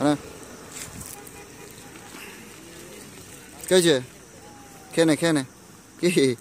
hả? Cái gì? Khe này khe này. Cái gì?